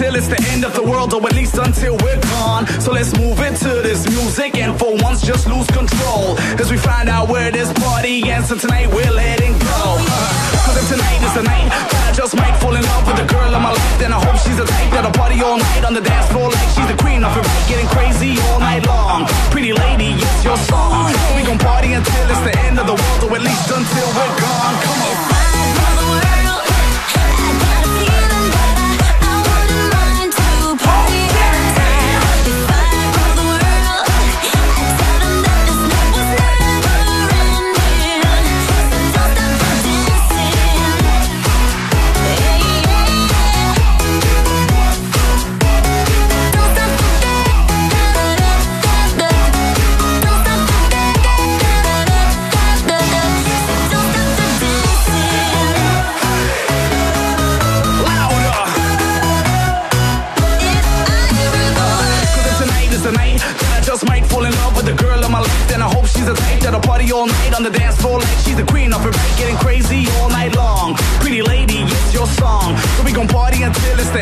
until it's the end of the world, or at least until we're gone. So let's move into this music and for once just lose control as we find out where this party ends. And tonight we're letting go. Uh-huh. Cause if tonight is the night that I just might fall in love with the girl of my life, then I hope she's a type that'll party all night on the dance floor like she's the queen of it, getting crazy all night long. dance floor like she's the queen of it, right? Getting crazy all night long. Pretty lady, it's your song. So we gon' party until it's the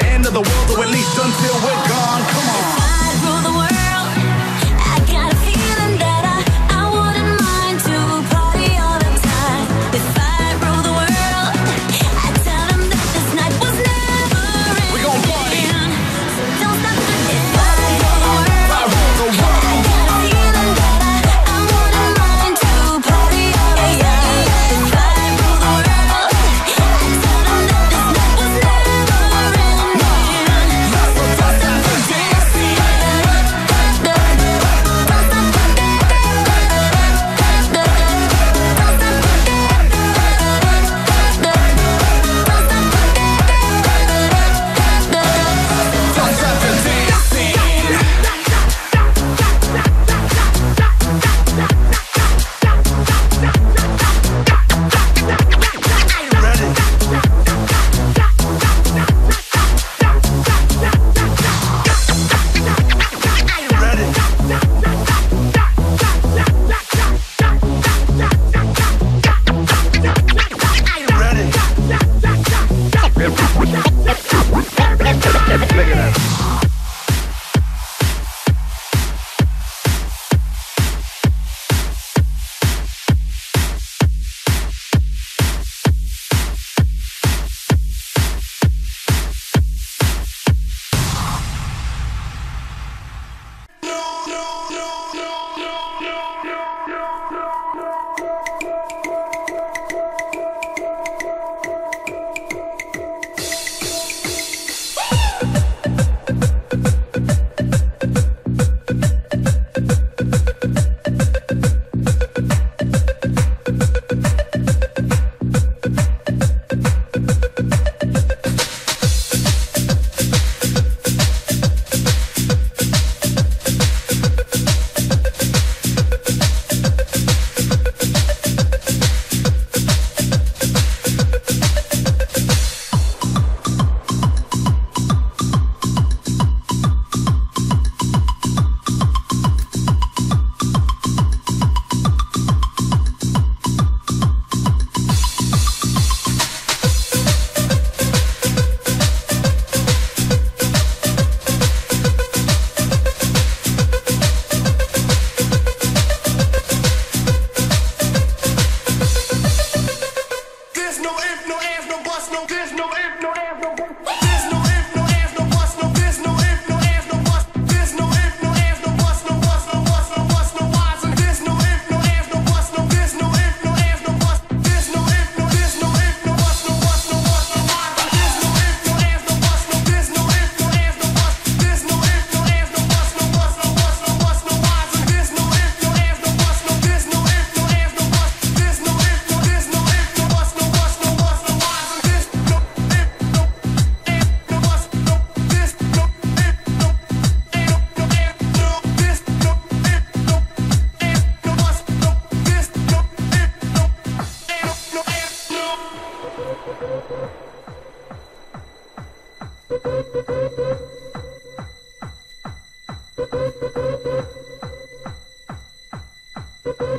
Não!